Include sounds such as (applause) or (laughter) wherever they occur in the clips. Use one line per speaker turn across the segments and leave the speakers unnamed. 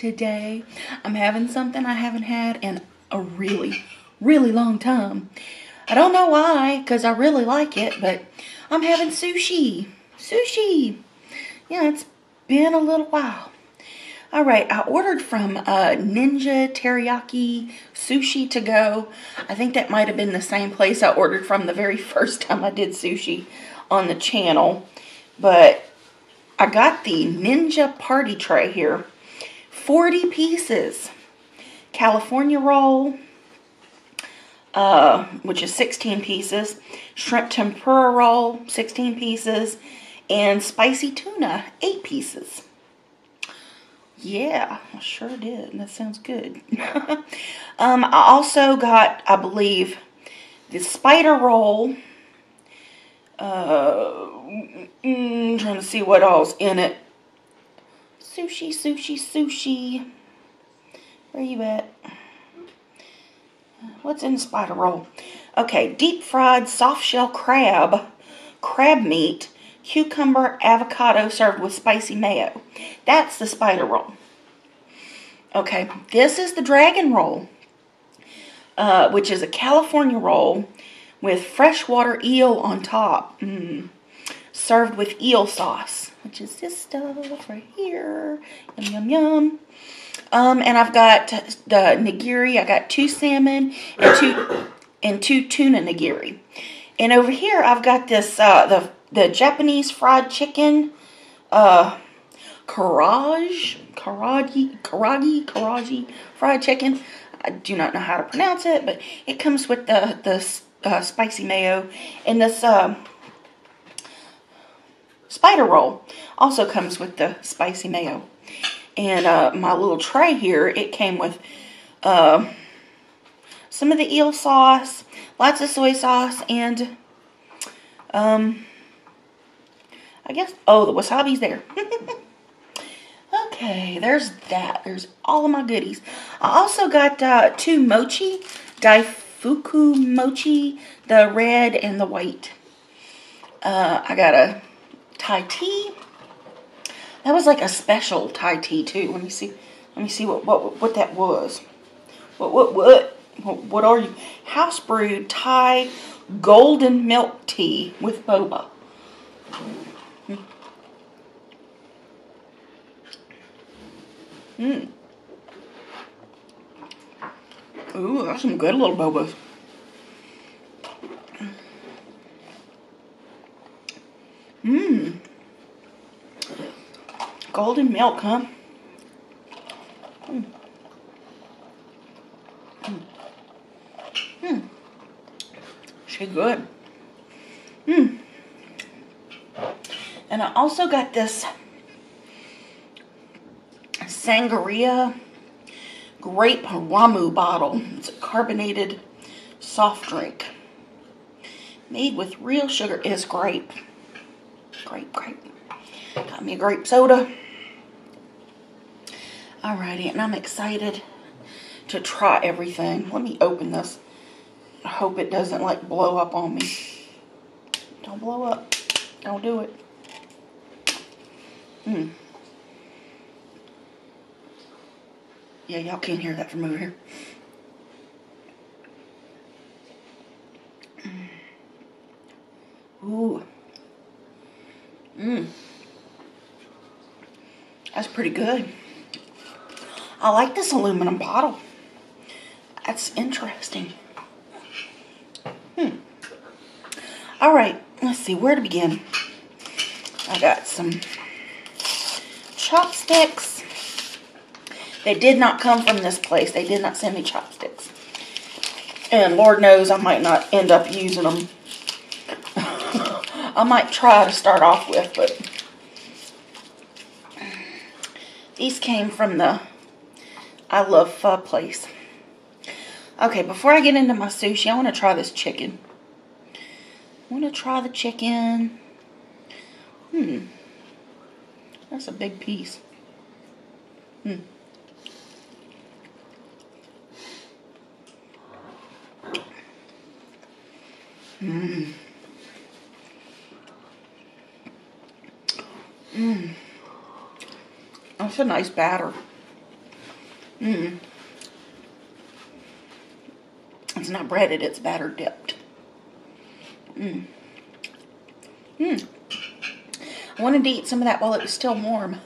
Today I'm having something I haven't had in a really, really long time. I don't know why, because I really like it, but I'm having sushi. Sushi! Yeah, it's been a little while. All right, I ordered from uh, Ninja Teriyaki Sushi to go. I think that might have been the same place I ordered from the very (laughs) first time I did sushi on the channel. But I got the Ninja Party Tray here. 40 pieces. California roll, uh, which is 16 pieces. Shrimp tempura roll, 16 pieces. And spicy tuna, 8 pieces. Yeah, I sure did. That sounds good. (laughs) um, I also got, I believe, the spider roll. Uh, mm, trying to see what all's in it. Sushi, sushi, sushi. Where you at? What's in the spider roll? Okay, deep fried soft shell crab, crab meat, cucumber, avocado served with spicy mayo. That's the spider roll. Okay, this is the dragon roll, uh, which is a California roll with freshwater eel on top, mm. served with eel sauce, which is this stuff right here. Yum, yum, yum. Um, and I've got the nigiri. I got two salmon and two and two tuna nigiri. And over here, I've got this uh, the the Japanese fried chicken, uh, karaj, karagi, karagi, karaji fried chicken. I do not know how to pronounce it, but it comes with the the uh, spicy mayo and this uh, spider roll also comes with the spicy mayo. And uh, my little tray here, it came with uh, some of the eel sauce, lots of soy sauce, and um, I guess, oh, the wasabi's there. (laughs) okay, there's that. There's all of my goodies. I also got uh, two mochi, Daifuku mochi, the red and the white. Uh, I got a Thai tea. That was like a special Thai tea too. Let me see. Let me see what what what that was. What what what what are you? House brewed Thai golden milk tea with boba. Mmm. Ooh, that's some good little bobas. Mmm. Golden milk, huh? Mmm. Mmm. Mmm. She good. Mmm. And I also got this Sangria Grape Ramu bottle. It's a carbonated soft drink. Made with real sugar. It's grape. Grape, grape. Got me a grape soda. Alrighty, and I'm excited to try everything. Let me open this. I hope it doesn't like blow up on me. Don't blow up. Don't do it. Hmm. Yeah, y'all can't hear that from over here. Ooh. Mmm. That's pretty good. I like this aluminum bottle. That's interesting. Hmm. All right, let's see where to begin. I got some chopsticks. They did not come from this place. They did not send me chopsticks. And Lord knows I might not end up using them. (laughs) I might try to start off with, but these came from the I Love Pho place. Okay, before I get into my sushi, I want to try this chicken. I want to try the chicken. Hmm. That's a big piece. Hmm. Mmm. Mmm. Oh, That's a nice batter. Mmm. It's not breaded, it's batter dipped. Mmm. Mmm. I wanted to eat some of that while it was still warm.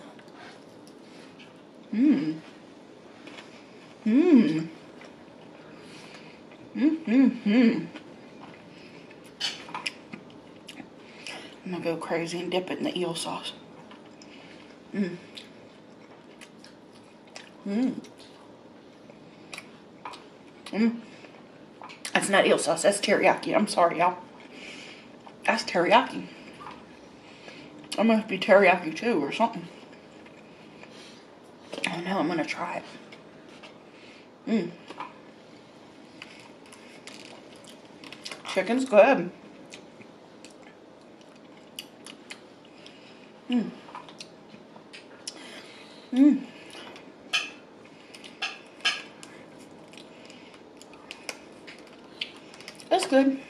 Mmm. Mmm. Mmm, mmm, mmm. I'm gonna go crazy and dip it in the eel sauce. Mmm. Mmm. Mmm. That's not eel sauce, that's teriyaki. I'm sorry, y'all. That's teriyaki. That must be teriyaki too or something. Oh no, I'm gonna try it. Mmm. Chicken's good. Mmm. Mmm. That's good.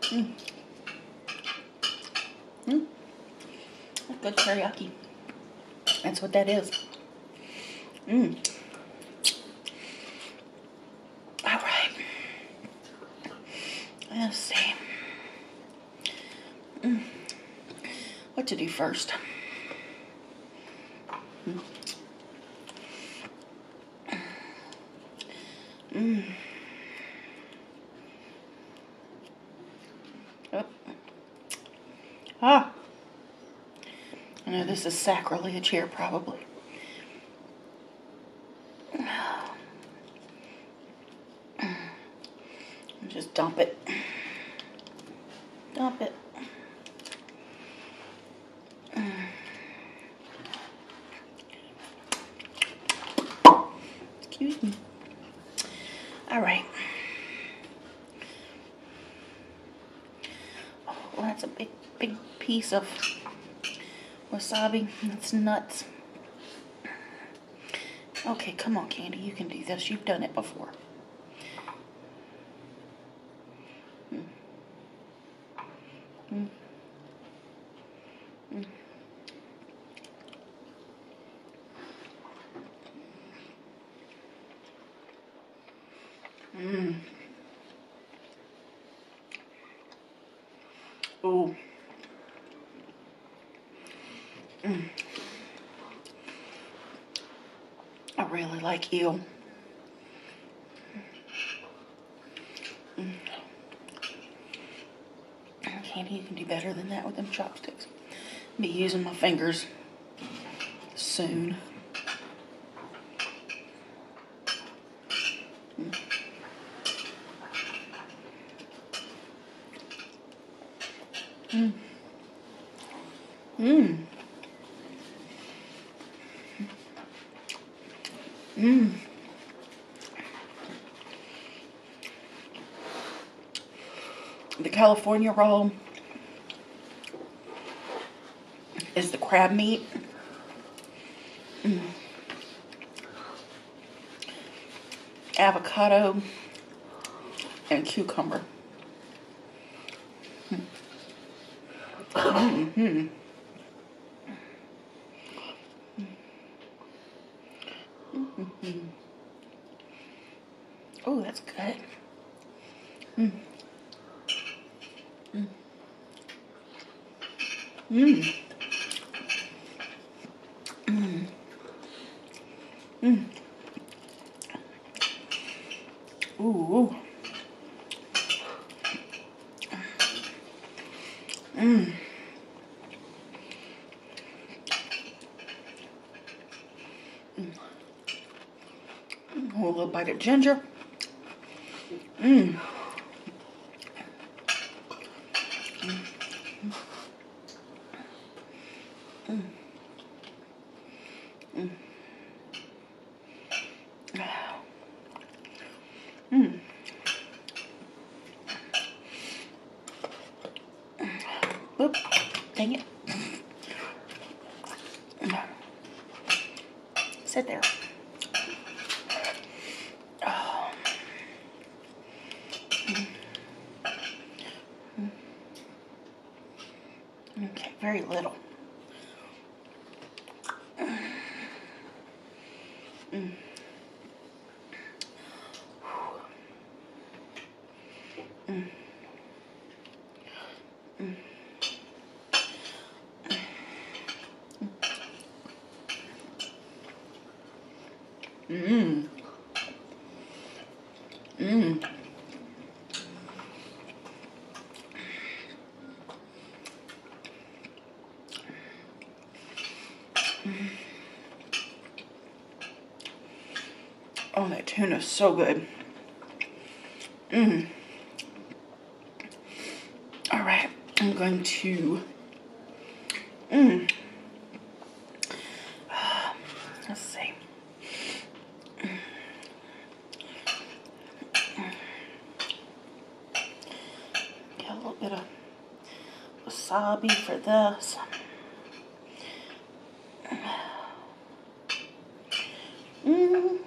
Mmm. Mmm. Good teriyaki. That's what that is. Mmm. All right. Let's see. Mm. What to do first? Mm. Mm. Oh. Ah. I know this is sacrilege here, probably. (sighs) Just dump it. Dump it. (sighs) Excuse me. All right. Oh, that's a big, big piece of wasabi. That's nuts. Okay, come on, Candy. You can do this. You've done it before. Mm. Mm. Mm. Mm. Ooh. Mm. I really like you can do better than that with them chopsticks. Be using my fingers soon. Mm. Mm. Mmm. The California roll is the crab meat. Mm. Avocado and cucumber. Mm -hmm. Mm-hmm. Oh, that's good. Mm. Mm. Mm. Mm. Mm. Ooh. Mm. a little bite of ginger. Mmm. Mmm. Mmm. Mmm. Oop, dang it. Sit there. very little. Mmm. Tuna's so good. Mmm. All right, I'm going to. Mmm. (sighs) Let's see. Get a little bit of wasabi for this. Mmm.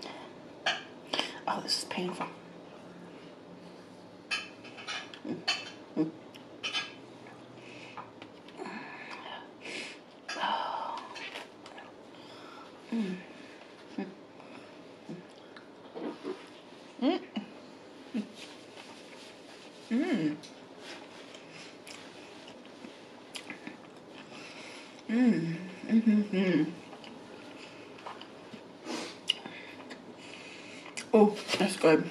Oh, this is painful. Good.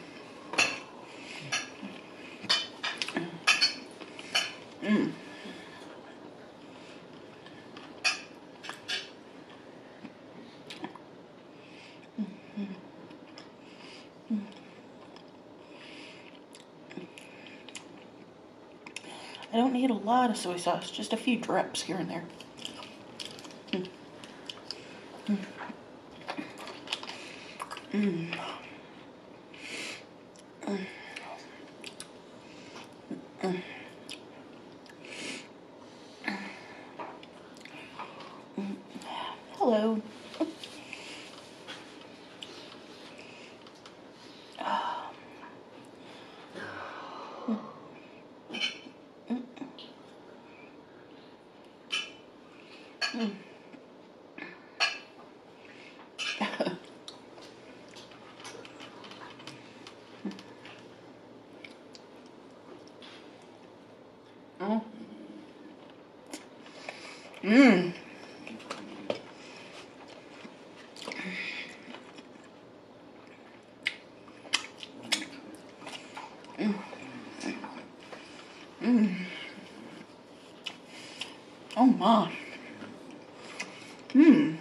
I don't need a lot of soy sauce, just a few drips here and there. Mm. Mm. Hello. Mmm. Oh. Mmm.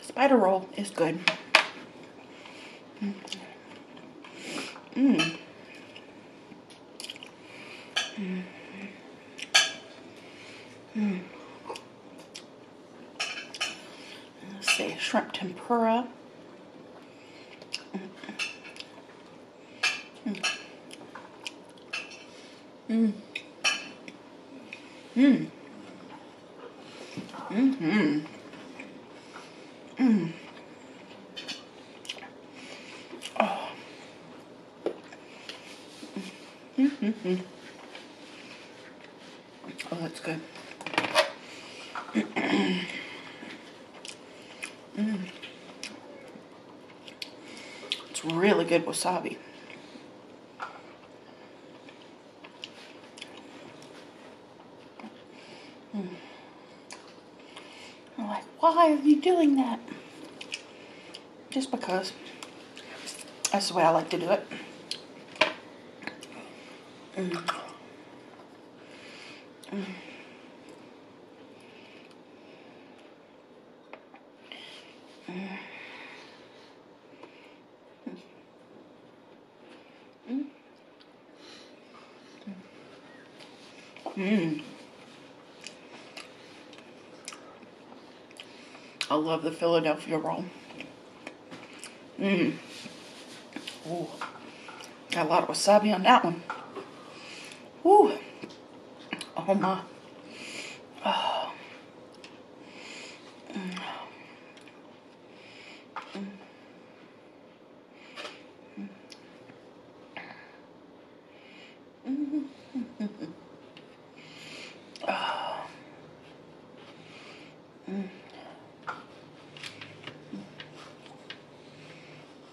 Spider roll is good. Mmm. Let's see, shrimp tempura. Mmm. Mmm. Mmm. Mmm. Oh. Mm-hmm. Oh, that's good. mm. It's really good wasabi. Mm. I'm like, why are you doing that? Just because. That's the way I like to do it. Mm. Mmm. I love the Philadelphia roll. Mmm. Ooh. Got a lot of wasabi on that one. Ooh. Oh my. Oh.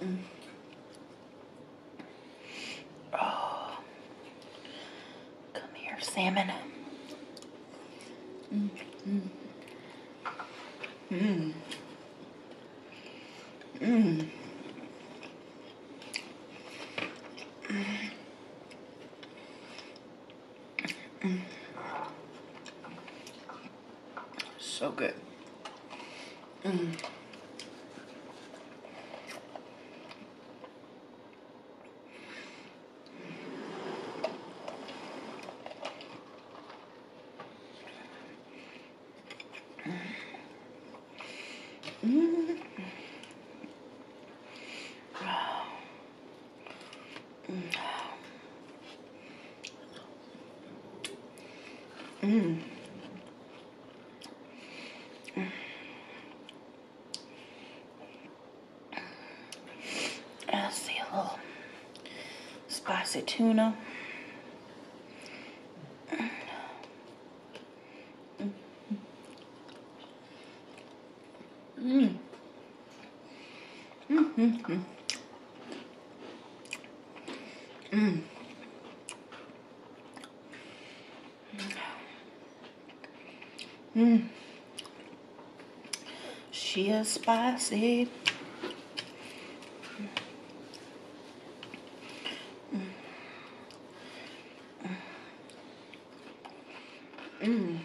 Mm. Come here, salmon. Mm. Mm. Mm. Mmm. So good. Mm. Mm. Let's see a little spicy tuna. Mm. Mm-hmm. Mm. Mm. She is spicy. Mm.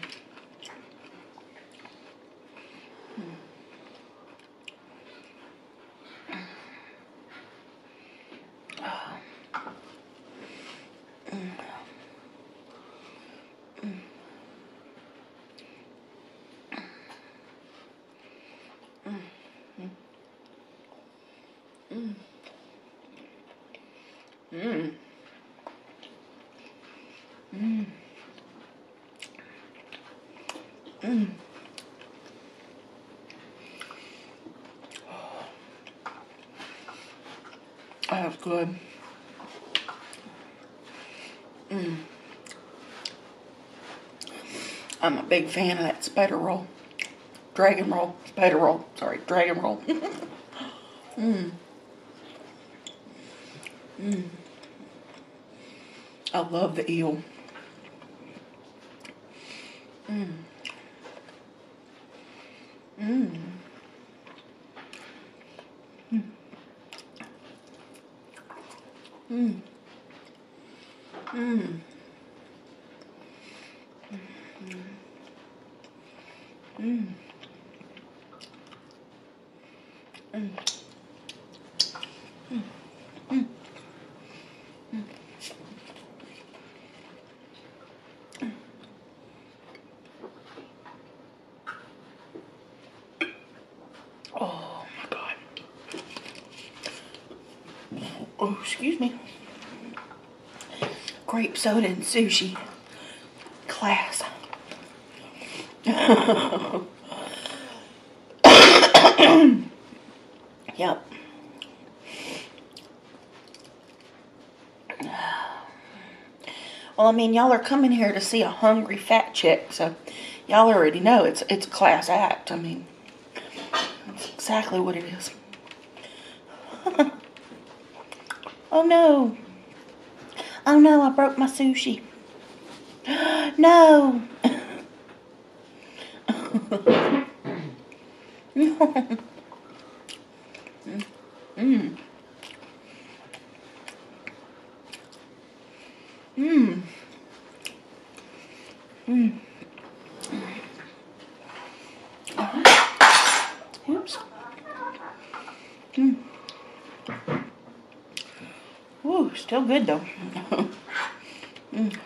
Mm. Mm. Mm. That's good. Mm. I'm a big fan of that spider roll. Dragon roll. Spider roll. Sorry, dragon roll. (laughs) mm. Mm. I love the eel. Mm. Mm. Oh my god. Oh, excuse me. Grape soda and sushi. Class. (laughs) yep. Well, I mean, y'all are coming here to see a hungry fat chick, so y'all already know it's it's a class act. I mean, that's exactly what it is. (laughs) oh no. Oh no, I broke my sushi. (gasps) no. (laughs) (laughs) mm. Mm. Mm. Oops. Mm. Ooh, still good though. mm.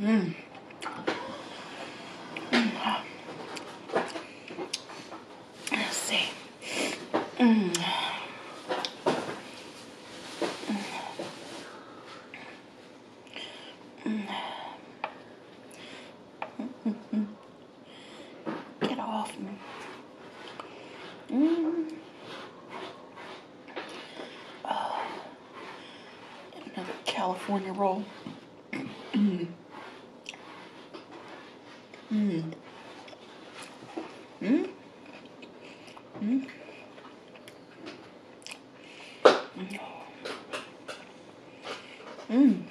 Mm. Let's see. Mm. Get off me. Mm. Oh. Another California roll. mm. Mm. Mm. Mm. Mm.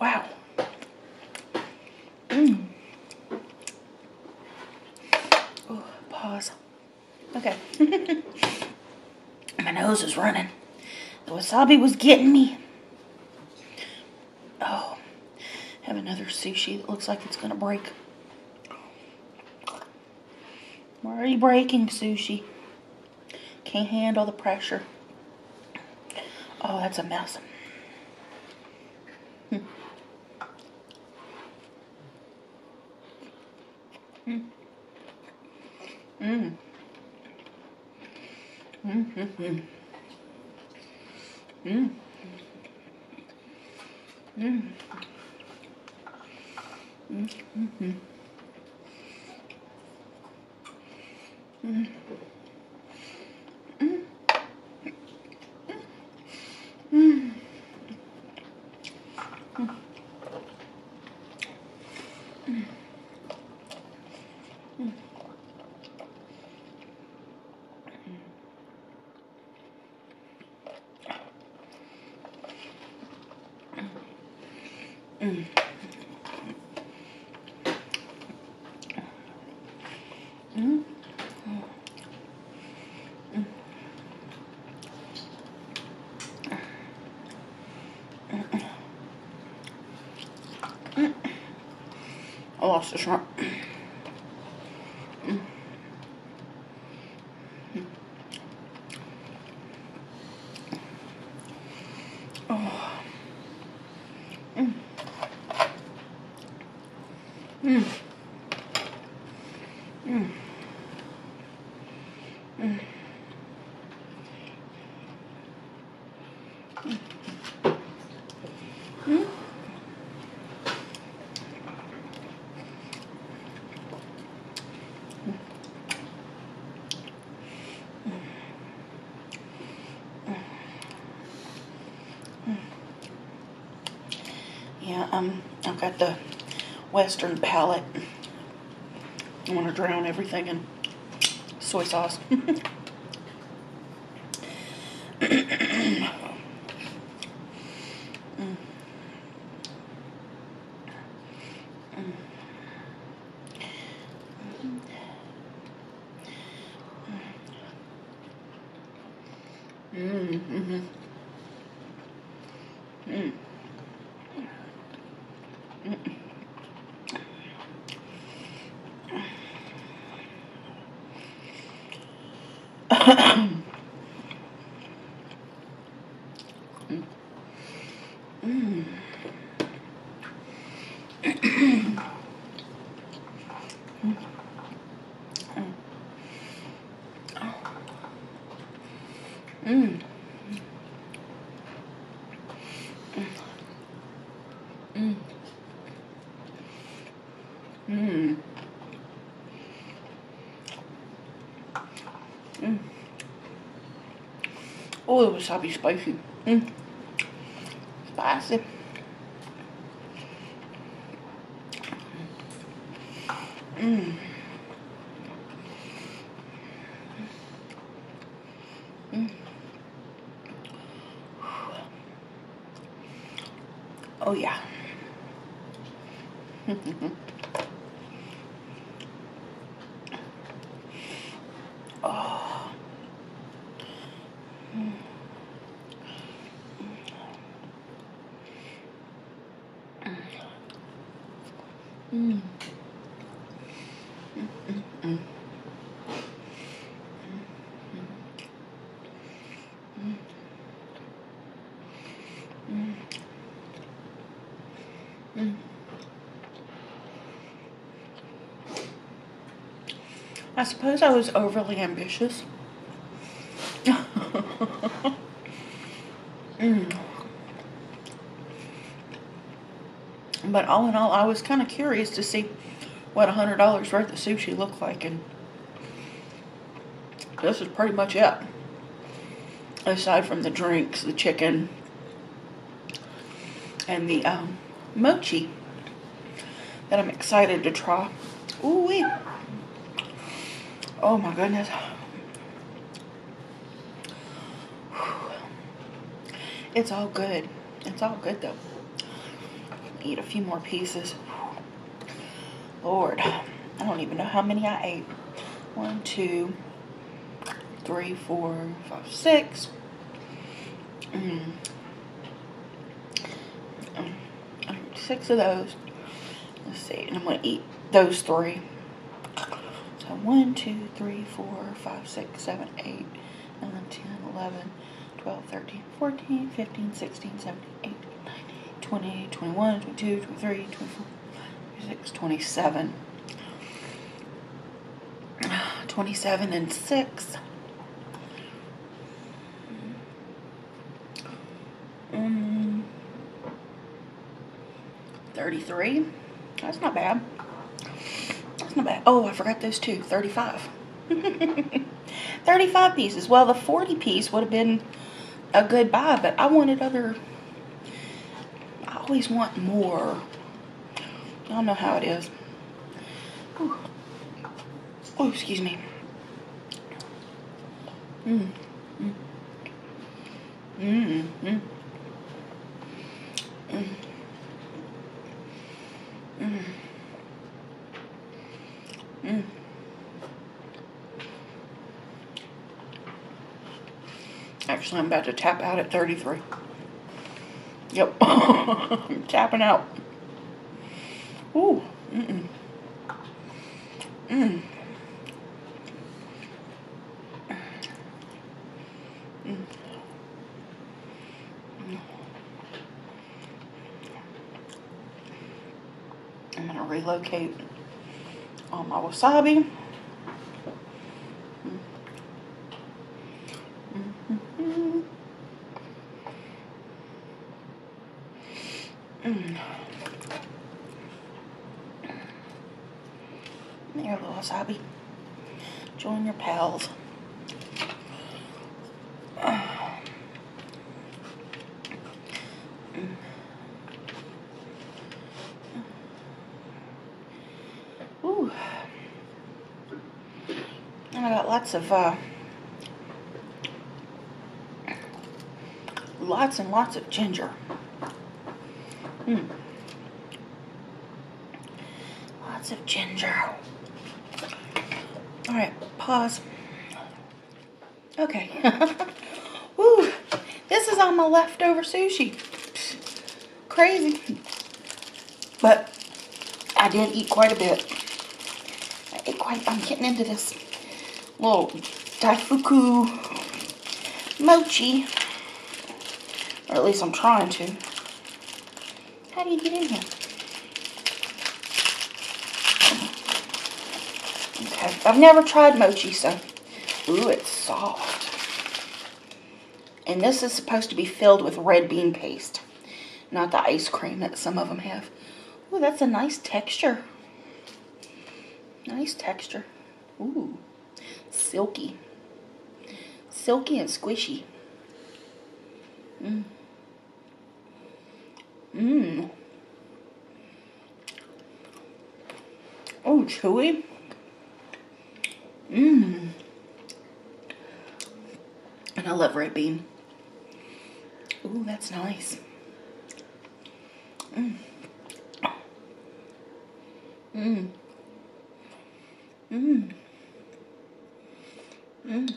Wow. Mmm. Oh, pause. Okay. My nose is running. The wasabi was getting me. Oh, have another sushi that looks like it's gonna break. Why are you breaking, sushi? Can't handle the pressure. Oh, that's a mess. Hmm. Mm. Mm. Mm. 嗯。嗯。嗯。嗯。嗯。嗯。I lost the shrimp. Yeah, um, I've got the Western palate. I want to drown everything in soy sauce. Mm, mm-hmm. um (coughs) Oh, the wasabi spicy. Mm. Spicy. Mm. Mm. Oh yeah. (laughs) oh. Mm. Mm. Mm. I suppose I was overly ambitious. mm. But all in all, I was kind of curious to see what a $100 worth of sushi looked like, and this is pretty much it. Aside from the drinks, the chicken, and the um, mochi that I'm excited to try. Ooh wee. Oh my goodness. It's all good. It's all good though. Eat a few more pieces. Lord, I don't even know how many I ate. One, two, three, four, five, six. Mm. Mm. Six of those. Let's see, and I'm gonna eat those three. So one, two, three, four, five, six, seven, eight, nine, ten, eleven, twelve, thirteen, fourteen, fifteen, sixteen, seventeen, eighteen, nineteen, twenty, twenty-one, twenty-two, twenty-three, twenty-four, twenty-six, twenty-seven. 27 (sighs) 27 and 6. Mm, 33. That's not bad. Not bad. Oh, I forgot those two. 35. (laughs) 35 pieces. Well, the 40 piece would have been a good buy, but I wanted other. I always want more. Y'all know how it is. Whew. Oh, excuse me. Mm. Mm. Mm. Mm. Mm. Mm. Mm. Actually, I'm about to tap out at 33. Yep. I'm (laughs) tapping out. Ooh. Mm-mm. Mm. I'm going to relocate all my wasabi. There, little wasabi. Join your pals. Ooh. And I got lots of, uh, lots and lots of ginger. Hmm. Lots of ginger. All right, pause. Okay. (laughs) Woo. This is all my leftover sushi. Crazy. But I did eat quite a bit. I ate quite, I'm getting into this little Daifuku mochi. Or at least I'm trying to. How do you get in here? Okay, I've never tried mochi, so. Ooh, it's soft. And this is supposed to be filled with red bean paste, not the ice cream that some of them have. Ooh, that's a nice texture. Nice texture. Ooh, silky. Silky and squishy. Mmm. Mmm. Oh, chewy. Mmm. And I love red bean. Ooh, that's nice. Mmm. Mmm. Mmm. Mmm.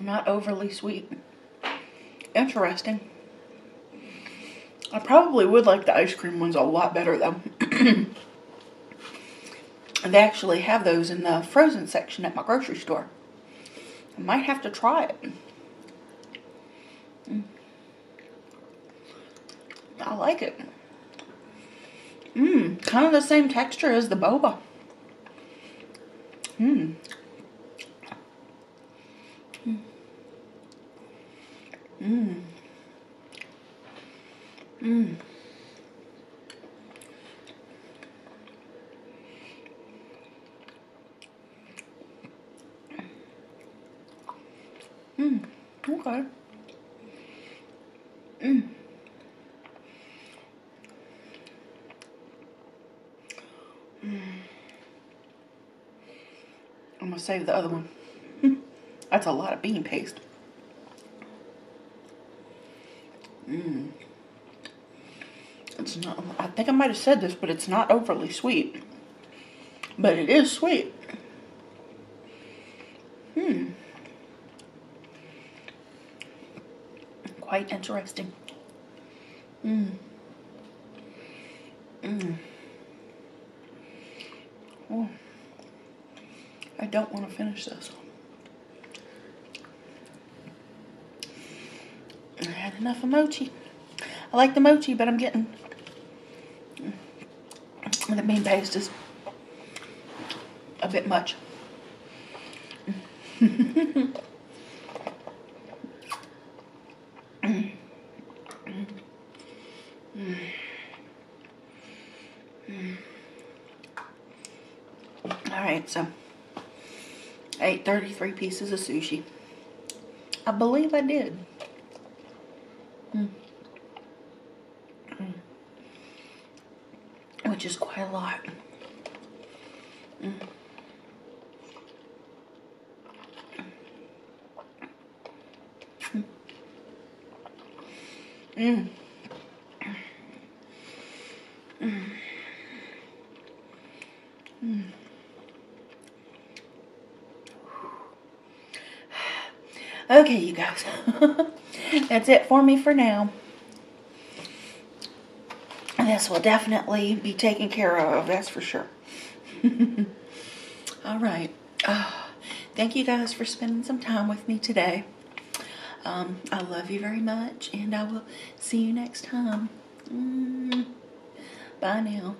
Not overly sweet. Interesting. I probably would like the ice cream ones a lot better though. (clears throat) they actually have those in the frozen section at my grocery store. I might have to try it. Mm. I like it. Mmm, kind of the same texture as the boba. Mmm. Mmm. Mmm. Mmm. Okay. Mmm. I'm gonna save the other one. (laughs) That's a lot of bean paste. Mmm. It's not, I think I might have said this, but it's not overly sweet. But it is sweet. Hmm. Quite interesting. Mmm. Mmm. Oh. I don't want to finish this. I had enough of mochi. I like the mochi, but I'm getting the bean paste is a bit much. All right, so I ate 33 pieces of sushi. I believe I did. Mm. Mm. Which is quite a lot. Mm. Mm. Mm. (laughs) That's it for me for now. This will definitely be taken care of, that's for sure. (laughs) All right. Uh, thank you guys for spending some time with me today. Um, I love you very much, and I will see you next time. Mm, bye now.